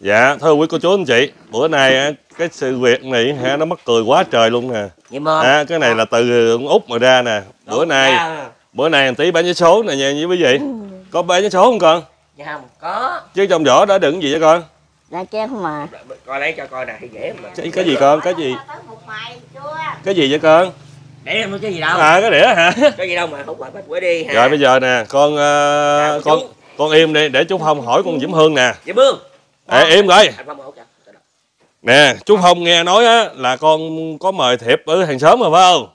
Dạ, thưa quý cô chú anh chị, bữa nay á, cái sự việc này ha, nó mắc cười quá trời luôn nè. À, cái này là từ ông Út mà ra nè. Bữa nay, bữa nay anh tí bán vé số nè nha quý vị. Có bán vé số không con? Dạ không, có. Chứ trong vỏ đã đựng gì vậy con? Là chén mà. Coi lấy cho coi nè, dễ mà. Cái, cái gì con? Cái gì? Tới một mày chưa? Cái gì vậy con? Để em nói cái gì đâu. À, cái đĩa hả? Cái gì đâu mà hút bạch bữa đi ha. Rồi bây giờ nè, con Chào con chú. Con im đi để chú Phong hỏi con Diễm Hương nè. Dạ Bương. Ê, im rồi. Hỗ trợ. Nè, chú Phong nghe nói á là con có mời thiệp ở hàng xóm rồi phải không?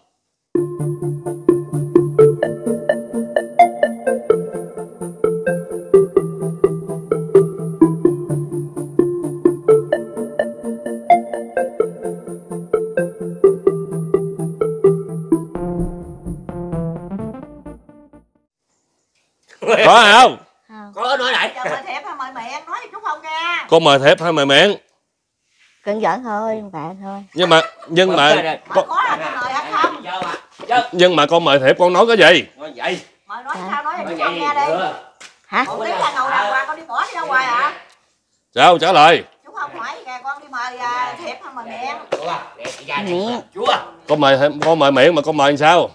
Có không? Nói lại. Chờ mời thiệp hay mời miệng nói cho chú không nghe Con mời thiệp hay mời miệng? Cơn giỡn thôi, bạn thôi. Nhưng mà nhưng mà con, có là mời hay không nhưng mà con mời thiệp con nói cái gì? Nói vậy. mời nói sao nói Nói vậy nghe đi. Hả? một tí là ngồi đàng hoàng con đi bỏ đi đâu hoài hả Sao trả lời? chú không hỏi kìa con đi mời à, thiệp hay mời miệng Chúa. Chúa. Con mời con mời miệng mà con mời làm sao?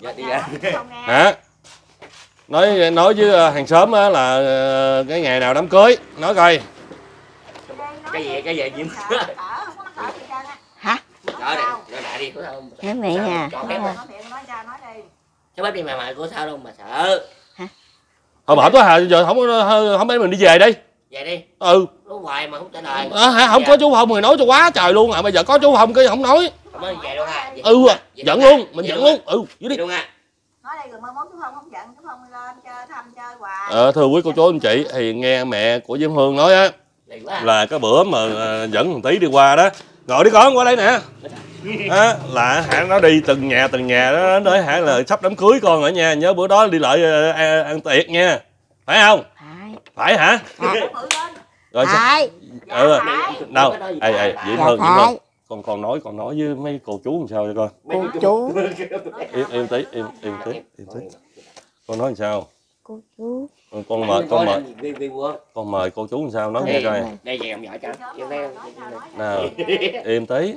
Miệng. Nói nói với ờ, hàng xóm á là ờ, cái ngày nào đám cưới, nói coi. Cái gì cái gì á Hả? Nói nói? Nói miệng à. Nói cái nói nói nói bếp đi mà mà có sao đâu mà sợ. Thôi bảo có hà giờ không có không mấy mình đi về đi. Về đi. Ừ. Hoài mà không trả lời. À, hả? không có chú Phong thì nói cho quá trời luôn à. Bây giờ có chú Phong cái không nói. Không có về đâu ha. Về Ừ, luôn ha. Về giận luôn, mình giận luôn. Ừ, ha. đi. Luôn ha. nói đây rồi mai mốt chú chú không lên chơi thăm chơi hoài Ờ, thưa quý cô chú anh chị thì nghe mẹ của Diễm Hương nói á quá. là cái bữa mà ờ, dẫn thằng tí đi qua đó ngồi đi con qua đây nè á là hả nó đi từng nhà từng nhà đó nói hả là sắp đám cưới con ở nha nhớ bữa đó đi lại ờ, ăn, ăn tiệc nha phải không Phải. phải hả Phải. bự lên rồi sao Phải. ừ phải đâu ê ê Diễm Dạ Hương Diễm. Hương con con nói con nói với mấy cô chú làm sao cho con Cô chú. im im tí im im tí im tí con nói làm sao Cô chú. Con, con mời con mời. Ghi ghi quá. con mời cô chú làm sao nói nghe coi. Đây về ông nhỏ cho. Nào im tí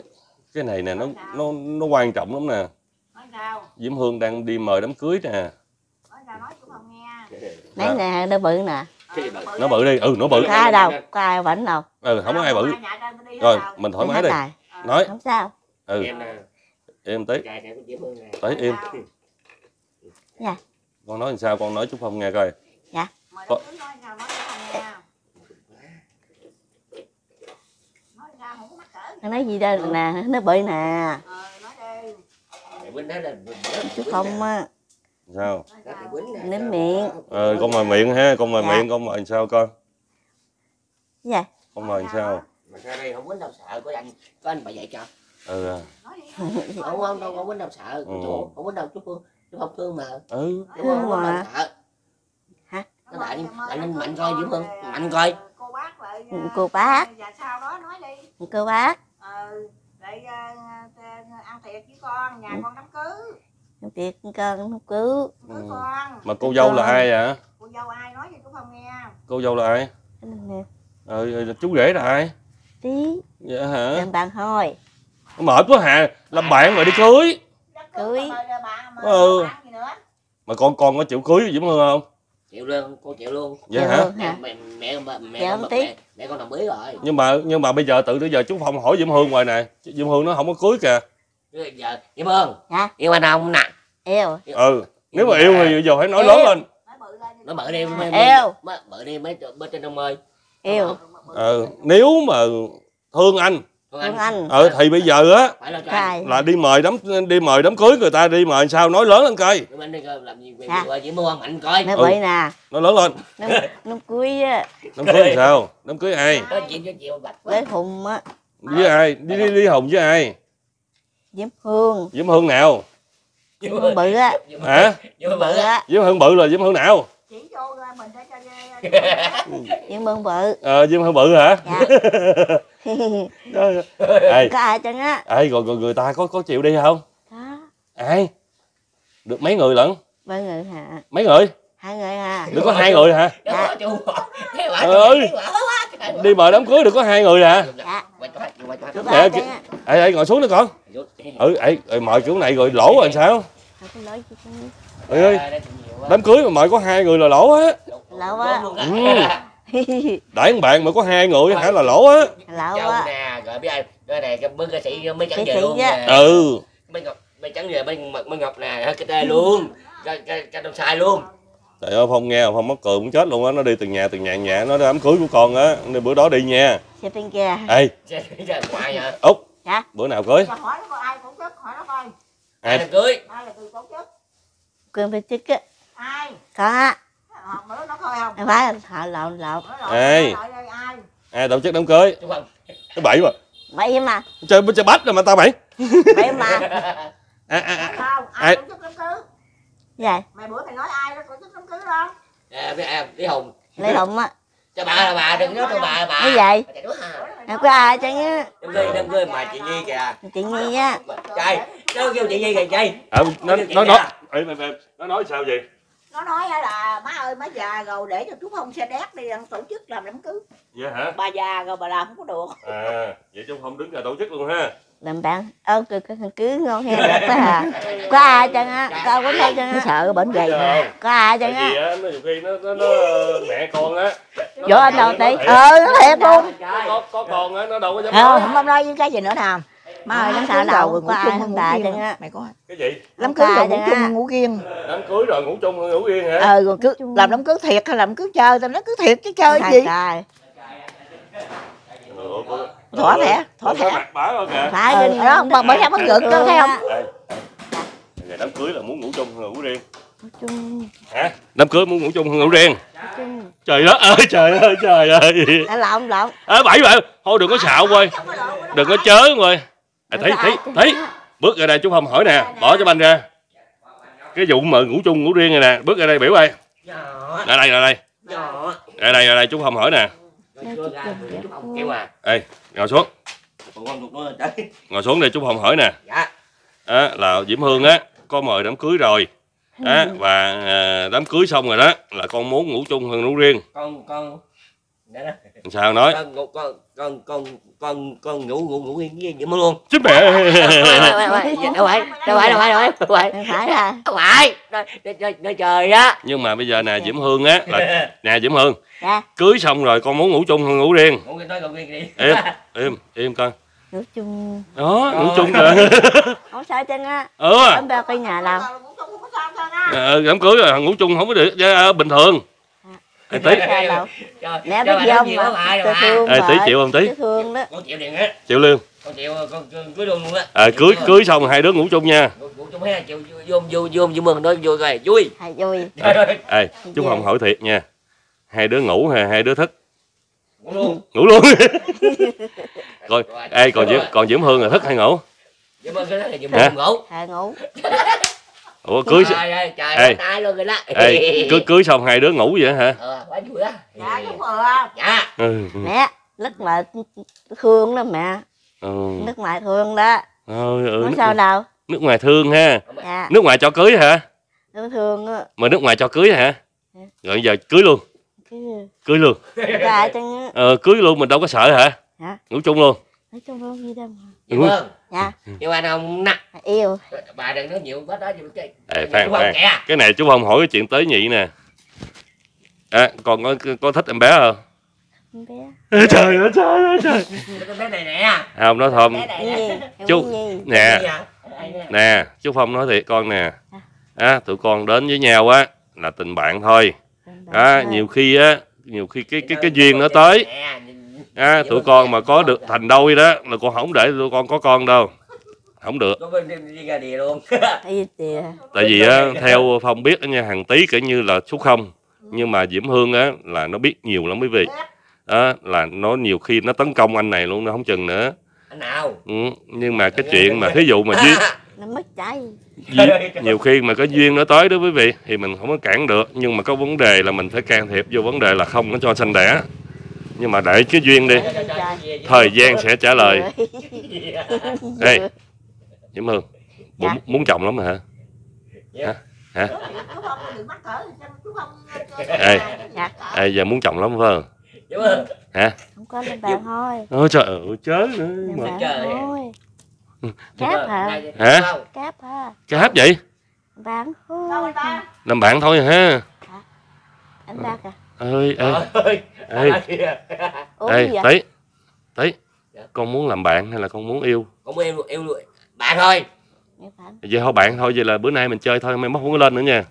cái này nè nó nó nó quan trọng lắm nè. Nói sao? Diễm Hương đang đi mời đám cưới nè. Nói chú Mấy nè, nó bự nè. Nó bự đi ừ nó bự. Có ai đâu, có ai vẫn đâu. ừ không có ai bự. Rồi mình thoải mái đi. nói. Không sao. ừ. Em Hương nè. tí im Dạ. con nói làm sao con nói chút không nghe coi mời Có- đám cưới nói sao nói chú không nghe nói ra không có mắc cỡ Nó nói gì đâu nè, nó bự nè. ờ nói đi Chú không á. sao. Nếm miệng. ờ con mời miệng ha con mời Dạ. miệng con mời làm sao con Dạ. con mời làm sao Mà sao đây không quýnh đâu sợ có anh có anh bà dạy cho. ừ à. nói đi Không không đâu không quýnh đâu sợ. Ừ. Chú không quýnh đâu chú Phương. Chú không thương mà. ừ Chú không quýnh đâu mà. sợ. Nó lại lại nên mạnh coi Diễm Hương. Mạnh coi. cô bác lại Ừ, cô bác. và sau đó nói đi Cô bác. ờ lại ờ, ờ, ăn thiệt với con nhà con đám cưới Việc con nó cứu. đám cưới Ừ. con mà cô dâu là ai vậy cô dâu ai nói gì cũng không nghe cô dâu là ai Nè, ừ chú rể là ai Tí. dạ hả Làm bạn thôi. mệt quá hà làm bạn mà đi cưới đám Cưới. Ừ. bạn gì nữa mà con con có chịu cưới với Diễm Hương không Chịu luôn, cô chịu luôn. dạ Chịu hả luôn. Mẹ Hả? mẹ mẹ mẹ mẹ Dạ, con mẹ, mẹ con đồng ý rồi. nhưng mà nhưng mà bây giờ từ bây giờ chú Phong hỏi Diễm Hương hoài nè Diễm Hương nó không có cưới kìa giờ Diễm Hương. Dạ. Yêu anh không nè. Yêu. ừ nếu mà yêu thì giờ phải nói lớn lên nói bự lên Nó mở đi mấy Yêu. mở đi mấy bên trên đông ơi. Yêu. ừ nếu mà thương anh Con Thương anh. ừ thì bây giờ á là đi mời đám đi mời đám cưới người ta đi mời sao nói lớn lên coi mà anh đi coi làm gì về Dạ. mạnh coi. Nó Ừ. bự nè. nói lớn lên Nó, nó cưới á. đám cưới làm sao đám cưới ai. Với Hùng á. với ai đi đi, đi hùng với ai Diễm Hương. Diễm Hương nào Diễm Hương bự á. hả Diễm Hương Bự bự á. Diễm Hương bự là Diễm Hương nào chỉ vô ra mình để cho Diễm Hương bự. ờ Diễm Hương bự hả Dạ. ê có ai chăng á? ê rồi, rồi người ta có có chịu đi không Có. ai được mấy người lận Ba người hả? mấy người Hai người hả? được có hai người hả Dạ. rồi chú. Quả, ơi. quá đi mời đám cưới được có hai người à Dạ. Dạ, ê ê ngồi xuống nữa con ừ ê, ê mời kiểu này rồi lỗ rồi sao gì chứ. ê nhiều quá. đám cưới mà mời có hai người là lỗ á Lỗ á. Luôn đó. Ừ. đãi một bạn mà có hai người hả là lỗ á Lỗ Châu á. nè, rồi biết ai, cái này cái bưng ca sĩ mới trắng Sĩ về luôn nè. ừ Mới ngọc, mới trắng về, mới ngọc, mới ngọc nè, cái tê luôn. Cái, cái, cái đông sai luôn. trời ơi phong nghe phong mắc cười cũng chết luôn á nó đi từng nhà từng nhà nhà nó đám cưới của con á nên bữa đó đi nha Xe bên kia. ê ngoại hả? út Dạ. bữa nào cưới Cho hỏi nó coi ai tổ chức hỏi nó coi Ai đám cưới? ai là người tổ chức Quyền bên chức á. ai Có phải họ lộn lộn. ai ai tổ chức đám cưới cái bảy mà Bậy mà. chơi chơi bách rồi mà tao bảy Bậy mà. à, à, à. không Ai? tổ chức đám cưới Dạ. mày bữa mày nói ai đó tổ chức đám cưới không À, không? Lý Hùng. Lấy hùng á. Cho bà là bà, đừng nói cho bà là bà. Cái vậy? Đó nói có ai chứ á. Đám cưới, đám cưới mà chị Nhi kìa. Chị Nhi á. Trai, nó kêu chị Nhi kìa trai. à nó nó nó ê, mẹ, mẹ, nó nói sao vậy nó nói á là má ơi má già rồi để cho chú không xe đét đi ăn tổ chức làm đám cưới vậy hả bà già rồi bà làm không có được à vậy chú không đứng ra tổ chức luôn ha Làm bạn. Ơ cứ cứ cứ ngon he đẹp quá à. Có ai chân á. Có quýnh đâu chân á. sợ bệnh gầy không? Có ai vì á. nhiều khi nó nó, nó mẹ con á Vô anh đâu tí. Ờ nó thiệt luôn. có có con á nó đâu có dám không nói không không nói với cái gì nữa nào má ơi đám cưới đâu, rồi ngủ chung không ngủ riêng á. mày có cái gì? Đám cưới rồi ngủ chung ngủ riêng đám cưới rồi ngủ chung ngủ riêng hả? Ờ rồi cứ làm đám cưới thiệt hay làm cưới chơi tao nói cứ thiệt chứ chơi gì? Thỏa thẻ, thỏa thẻ. Phải Ờ, đi. đó, bởi- bởi sao mất ngược cơ, thấy không? Ngày đám cưới là muốn ngủ chung hay ngủ riêng. Chung. hả? Đám cưới muốn ngủ chung hay ngủ riêng. Chung. trời đất ơi trời ơi trời ơi. Lộn lộn. ê bảy bảy. Thôi đừng có xạo quay đừng có chớ rồi à, thấy thấy thấy. bước ra đây chú không hỏi nè bỏ cho banh ra. Cái vụ mà ngủ chung ngủ riêng này nè bước ra đây biểu ơi Nhỏ, ra đây ra đây. Ra đây ra đây chú không hỏi nè. À. ê ngồi xuống. Ngồi xuống đây chú không hỏi nè. Dạ. á, là Diễm Hương á có mời đám cưới rồi. Á, và à, đám cưới xong rồi đó là con muốn ngủ chung hơn ngủ riêng. Con con. Sao nói Con con con con con con ngủ ngủ ngủ yên với Diễm luôn. chứ mẹ Đâu phải, đâu phải, đâu phải, đâu phải, đâu phải, đâu phải. Đâu phải. Nơi trời á. nhưng mà bây giờ nè Diễm Hương á là nè Diễm Hương Dạ. cưới xong rồi con muốn ngủ chung hơn ngủ riêng Ngủ im im im con Ngủ chung. đó ngủ chung rồi Không sao chân á. ừ Em bao cái nhà làm. ờ, đám cưới rồi ngủ chung không có được ờ, bình thường Ê, tí biết bà nói không mà. mà, Tôi bà. thương Ê, tí chịu không tí Tôi thương đó. Con chịu điện á. chịu lương Con chịu con con cưới luôn luôn á. ờ, cưới cưới xong hai đứa ngủ chung nha Ngủ chung hết chịu vô vô vô vô mừng nói vui rồi vui. Hay vui. Ê chú không hỏi thiệt nha hai đứa ngủ hay hai đứa thức Ngủ luôn. ngủ luôn coi ê còn diễm còn diễm hương là thức hay ngủ Diễm Hương cái đó là Diễm? Hương ngủ. Thà ngủ. ủa cưới Trời ơi, trời Ê. ơi, tay luôn rồi đó. ê cưới cưới xong hai đứa ngủ vậy hả Ờ, quá vui á. dạ đúng rồi Dạ. ừ. Mẹ. Lúc mà thương đó mẹ. ừ. Nước ngoài thương đó. ừ, ừ, Không nước, sao đâu. nước ngoài thương ha Dạ. nước ngoài cho cưới hả Nó thương á. mà nước ngoài cho cưới hả rồi giờ cưới luôn Cứ cưới luôn á. ờ, cưới luôn mình đâu có sợ hả Hả? ngủ chung luôn Nói chung không gì đâu mà. Diễm Hương. Dạ. Nhưng mà nào nè, Yêu. bà đừng nói nhiều quá đó chứ cái. Ê, khoan, không khoan. cái này chú không hỏi cái chuyện tới nhị nè à, còn có, có thích em bé không? Con bé. Trời ơi trời ơi trời. Bé này nè. không nói thơm. Em Chú. Nè. Nè. chú phong nói thiệt con nè. Á tụi con đến với nhau á là tình bạn thôi. Á nhiều khi á nhiều khi cái cái cái duyên nó tới. á tụi con mà có được thành đôi đó là con không để tụi con có con đâu. Không được. Tại vì á theo phong biết á nha hàng tí kể như là số không nhưng mà diễm hương á là nó biết nhiều lắm quý vị. Á là nó nhiều khi nó tấn công anh này luôn nó không chừng nữa. Anh nào? ừ, nhưng mà cái chuyện mà thí dụ mà duyên Nó nhiều khi mà có duyên nó tới đó quý vị thì mình không có cản được. Nhưng mà có vấn đề là mình phải can thiệp vô vấn đề là không có cho sanh đẻ. Nhưng mà để cái duyên đi. Thời gian sẽ trả lời. Ê diễm hương muốn, Dạ. muốn chồng lắm hả? Dạ. Hả? chú không đừng mắc cỡ chú không Ê. Dạ. Ê, giờ muốn chồng lắm phải không Đúng không? không có lên bàn thôi ôi trời ơi chớ nữa lên mà bàn trời. thôi Đúng cáp hả Này, Hả? đúng không? cáp hả cái hấp vậy đâu thôi làm bạn thôi ha anh bác à ơi ê Trời ơi, ê kìa. ê gì vậy tí tí Dạ. con muốn làm bạn hay là con muốn yêu Con muốn yêu yêu bạn thôi Dạ, bạn. Vậy thôi bạn thôi vậy là bữa nay mình chơi thôi mai mốt không có lên nữa nha.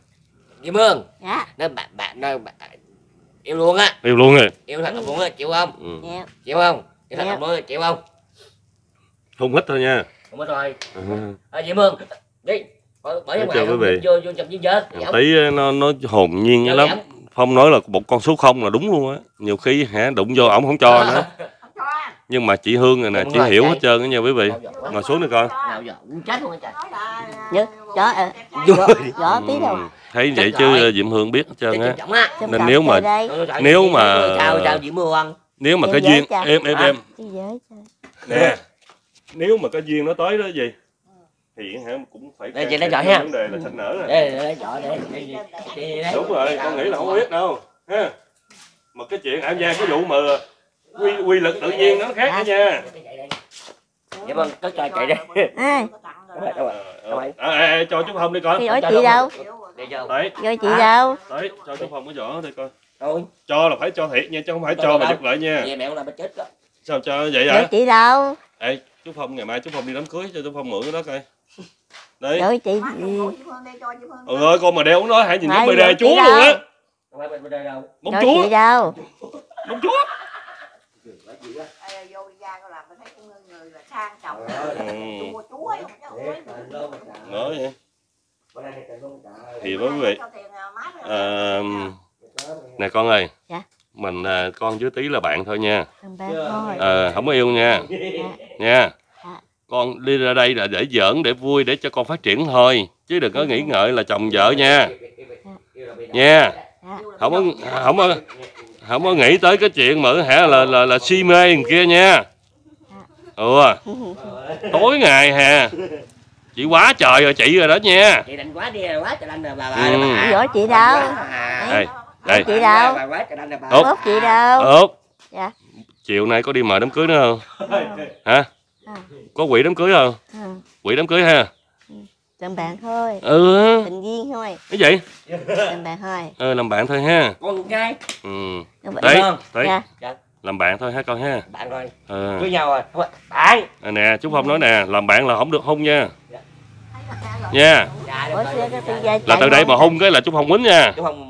Diễm Hương dạ. Nó bạn bạn nó bạn, yêu luôn á. Yêu luôn rồi. Yêu thật lòng luôn á chịu không? Ừ. dạ. Chịu không? Yêu thật Dạ. lòng luôn chịu không? Không hít thôi nha. Không rồi. Ừ. à, Diễm Hương đi. Bởi bởi Dạ, ngoài chào quý vị. vô vô với vợ Dạ. tí nó nó hồn nhiên Dạ, lắm. dạ. phong nói là một con số không là đúng luôn á. Nhiều khi hả đụng vô ổng không cho nữa. không. nhưng mà chị hương này nè Đúng chị rồi, hiểu hết trơn á nha quý vị. Nào, vợ. ngồi xuống đi nói là Nhớ, chó, gió, gió tí đâu. thấy vậy chứ rồi. ờ, diễm hương biết hết trơn á. Nên nếu mà- Nếu mà- nếu mà Em cái duyên em em em. Nè nếu mà cái duyên nó tới đó gì thì hả cũng phải Đây, chị cái- lấy giỏi ha. vấn đề là sinh nở để đúng rồi con nghĩ là không biết đâu ha. Mà cái chuyện ảo gia cái vụ mà quy quy lực tự nhiên nó khác đó nha. Dạ vâng, cất cho chạy đi. rồi, rồi. Ờ, ờ, à, à, cho chú phong đi coi. Đi hỏi chị đâu? Để cho. đấy. Rồi chị đâu? Đấy cho chú phong cái vỏ đi coi. Thôi, cho là phải cho thiệt nha chứ không phải Cho mà giật lại nha. Về mẹ là bà chết đó. sao cho vậy rồi hả chị đâu? Ê chú phong ngày mai chú phong đi đám cưới cho chú phong mượn cái đó coi. Đấy rồi chị ừ ơi con mà đeo nó hãy nhìn giống bd rồi chúa luôn đâu? á Không bóng rồi chúa. chị đâu? Bóng chúa vô đi ra coi làm tôi thấy con người là sang trọng ừ. chúa chúa luôn chứ nói vậy thì với quý vị ờ, nè con ơi. Dạ. mình à, con với tí là bạn thôi nha. Thằng bạn thôi. Ờ, không có yêu nha. Nha. Dạ. con đi ra đây là để giỡn để vui để cho con phát triển thôi. Chứ đừng có nghĩ ngợi là chồng vợ nha. Nha. Dạ. Không có không có không có nghĩ tới cái chuyện mà hả là là là si mê thằng kia nha ừ tối ngày hà chị quá trời rồi chị rồi đó nha Chị định quá đi quá trời anh rồi bà bà. Ừ. bà. Hỏi chị đâu? Đây đây chị đâu. Út. út chị đâu ốp Dạ. chiều nay có đi mời đám cưới nữa không hả À. có quỷ đám cưới không ừ. quỷ đám cưới ha làm bạn thôi. Ừ. Tình duyên thôi. Cái gì? Làm bạn thôi. Ờ làm bạn thôi ha. Con trai. ừ. Làm bạn- đấy đấy. Dạ. Làm bạn thôi ha con ha. Bạn coi. ờ Cưới nhau rồi. Không Bạn. à, nè chú phong nói nè làm bạn là không được hôn nha. Nha. Dạ, rồi. tôi ra là từ đây mà hôn cái là chú phong quýnh nha. Chú không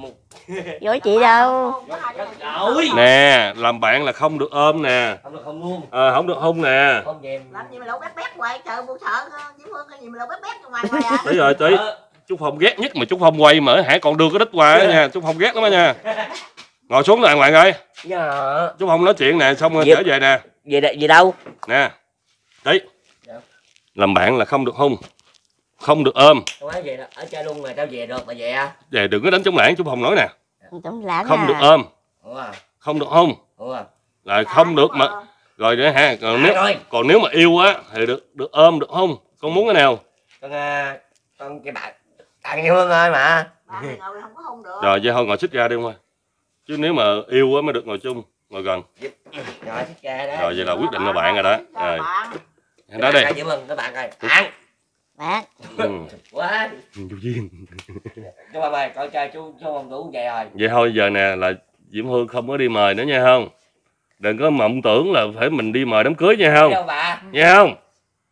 Hỏi chị đâu. Nè làm bạn là không được ôm nè. Không được không luôn. ờ không được hôn nè. Không làm gì mà lẩu bét bét hoài trời bu sợ diễm hương cái gì mà lẩu bét bét ngoài hoài à. Tí rồi tí Ờ, chú phong ghét nhất mà chú phong quay mở hả còn đưa cái đít qua á nha. Chú phong ghét lắm á nha. Ngồi xuống đàng hoàng ơi. Dạ. chú phong nói chuyện nè xong rồi Dịp. trở về nè. Về đây- về đâu? nè. Tí Dạ. làm bạn là không được hôn không được ôm Không phải về đâu. Ở chơi luôn rồi tao về được mà về à. về đừng có đánh chống lãng chú phong nói nè Tổng lãng không à. được ôm Ủa. không được hôn Ủa. là không được mà rồi nữa ha còn nếu rồi. còn nếu mà yêu á thì được được ôm được hôn con muốn cái nào Con à, con cái bạn bạn yêu Hương ơi mà. Bạn thì ngồi không có hôn được rồi vậy thôi ngồi xích ra đi không ơi chứ nếu mà yêu á mới được ngồi chung ngồi gần Rồi đó. rồi vậy là quyết định là bạn rồi đó rồi đó đi Diễm Hương các bạn ơi. Bạn. Bạn ừ. Quá. chú duyên Chú ba ơi, coi chơi chú chú không đủ về rồi. vậy thôi giờ nè là diễm hương không có đi mời nữa nha không đừng có mộng tưởng là phải mình đi mời đám cưới nha không đâu bà? nha không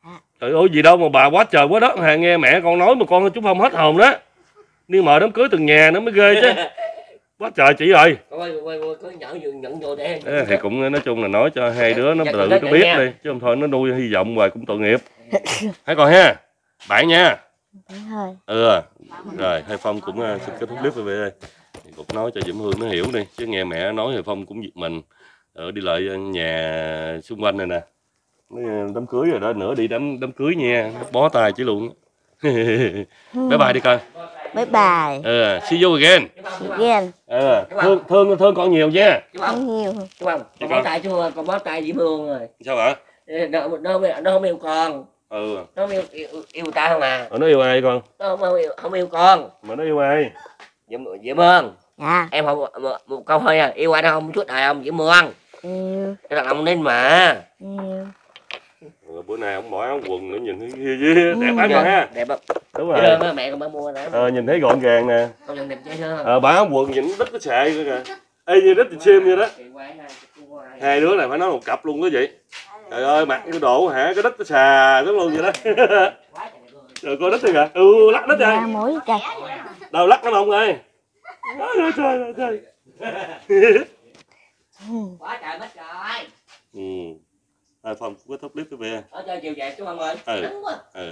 À. trời ơi gì đâu mà bà quá trời quá đất hà nghe mẹ con nói mà con chú phong hết hồn đó đi mời đám cưới từng nhà nữa mới ghê chứ quá trời chị ơi Coi coi coi có nhận nhận nhận vô. Ê, thì cũng nói chung là nói cho hai đứa nó Dạ, tự dạ, nó dạ biết đi chứ không thôi nó nuôi hy vọng hoài cũng tội nghiệp thấy còn ha bạn nha. Ừ rồi hai phong cũng uh, xin kết thúc clip về đây Thì cũng nói cho diễm hương nó hiểu đi chứ nghe mẹ nói thì phong cũng giật mình. Ở đi lại ờ, nhà xung quanh này nè. Ờ, đám cưới rồi đó nữa đi đám đám cưới nha bó tay chứ luôn. Bye bye đi con bye bye. Ừ see you again. Không. again. Ừ thương thương thương con nhiều nha. Không nhiều. Chú. Con bó tay chú con bó tay Diễm Hương rồi. sao hả? Nó nó nó không yêu con. Ừ. Nó không yêu, yêu, yêu ta không à Ờ, nó yêu ai con? Nó không yêu, không yêu con. Mà nó yêu ai? Diễm diễm ơn. Dạ. Em không một, một câu thôi à. Yêu anh không? Chút đời không? Diễm ơn. Yêu. Cái đàn ông nên mà. Yêu. Ừ, bữa nay ông bỏ áo quần nữa nhìn thấy ghê đẹp lắm rồi ha. Đẹp không? Đúng Dễ rồi thương á, mẹ con mới mua nè ờ, nhìn thấy gọn gàng nè. Không nhận đẹp dễ thương ờ, bà áo quần nhìn đít nó xệ nữa kìa. Ê như đít thì chim vậy đó. Kỳ quái ha, kỳ quái. hai đứa này phải nói một cặp luôn đó vậy trời ơi mặt cái độ hả? Cái đít nó xà lắm luôn vậy đó. Quá trời coi đít đi kìa. Ừ lắc mũi trời đâu lắc nó không ơi? Trời trời trời quá trời mất rồi. Ừ. Thôi phong kết thúc clip cái về ở chơi chiều về chú không ơi. Ừ. ừ